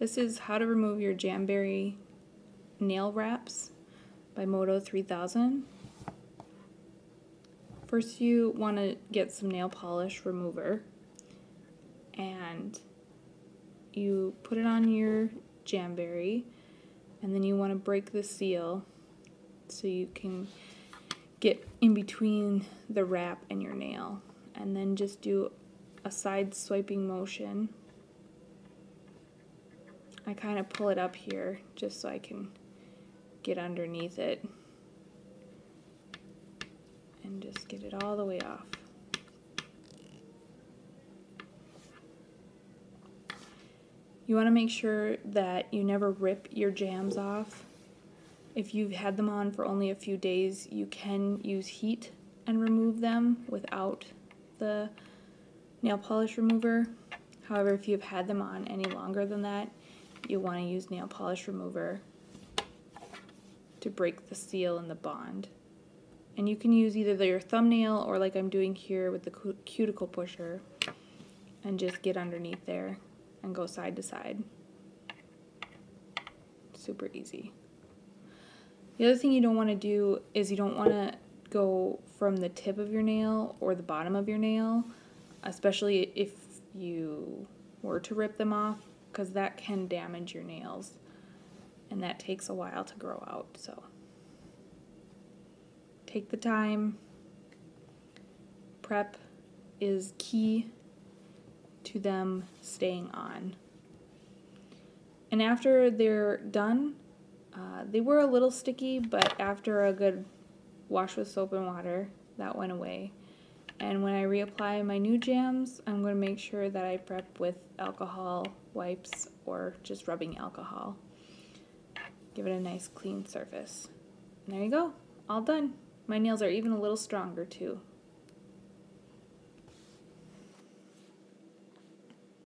This is How to Remove Your Jamberry Nail Wraps by Modo3000. First you want to get some nail polish remover and you put it on your jamberry and then you want to break the seal so you can get in between the wrap and your nail and then just do a side swiping motion. I kind of pull it up here just so I can get underneath it and just get it all the way off. You want to make sure that you never rip your jams off. If you've had them on for only a few days, you can use heat and remove them without the nail polish remover. However, if you've had them on any longer than that, you want to use nail polish remover to break the seal and the bond. And you can use either your thumbnail or like I'm doing here with the cuticle pusher and just get underneath there and go side to side. Super easy. The other thing you don't want to do is you don't want to go from the tip of your nail or the bottom of your nail, especially if you were to rip them off, because that can damage your nails and that takes a while to grow out. So take the time. Prep is key to them staying on. And after they're done, uh, they were a little sticky, but after a good wash with soap and water, that went away. And when I reapply my new jams, I'm going to make sure that I prep with alcohol wipes or just rubbing alcohol. Give it a nice clean surface. And there you go, all done. My nails are even a little stronger too.